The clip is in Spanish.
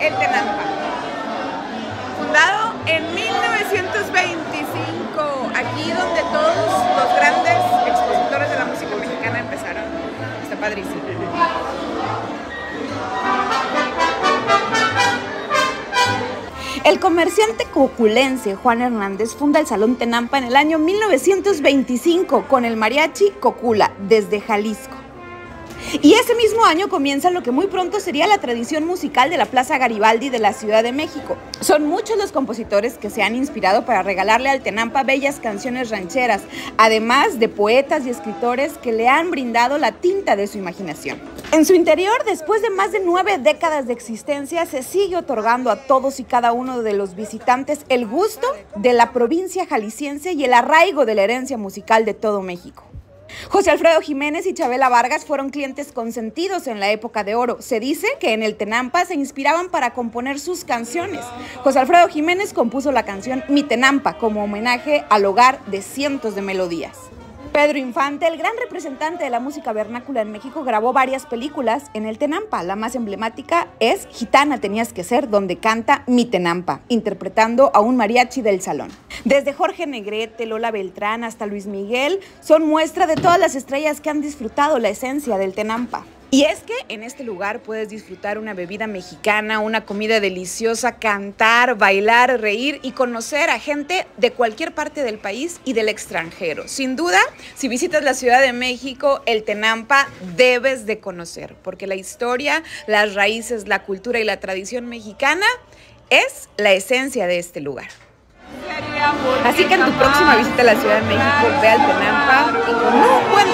el Tenampa. Fundado en 1925, aquí donde todos los grandes expositores de la música mexicana empezaron. Está padrísimo. El comerciante coculense Juan Hernández funda el Salón Tenampa en el año 1925 con el mariachi Cocula desde Jalisco. Y ese mismo año comienza lo que muy pronto sería la tradición musical de la Plaza Garibaldi de la Ciudad de México. Son muchos los compositores que se han inspirado para regalarle al Tenampa bellas canciones rancheras, además de poetas y escritores que le han brindado la tinta de su imaginación. En su interior, después de más de nueve décadas de existencia, se sigue otorgando a todos y cada uno de los visitantes el gusto de la provincia jalisciense y el arraigo de la herencia musical de todo México. José Alfredo Jiménez y Chabela Vargas fueron clientes consentidos en la época de oro. Se dice que en el Tenampa se inspiraban para componer sus canciones. José Alfredo Jiménez compuso la canción Mi Tenampa como homenaje al hogar de cientos de melodías. Pedro Infante, el gran representante de la música vernácula en México, grabó varias películas en el Tenampa. La más emblemática es Gitana tenías que ser, donde canta Mi Tenampa, interpretando a un mariachi del salón. Desde Jorge Negrete, Lola Beltrán hasta Luis Miguel son muestra de todas las estrellas que han disfrutado la esencia del Tenampa. Y es que en este lugar puedes disfrutar una bebida mexicana, una comida deliciosa, cantar, bailar, reír y conocer a gente de cualquier parte del país y del extranjero. Sin duda, si visitas la Ciudad de México, el Tenampa debes de conocer, porque la historia, las raíces, la cultura y la tradición mexicana es la esencia de este lugar. Así que en tu próxima visita a la Ciudad de México, ve al Tenampa y con un buen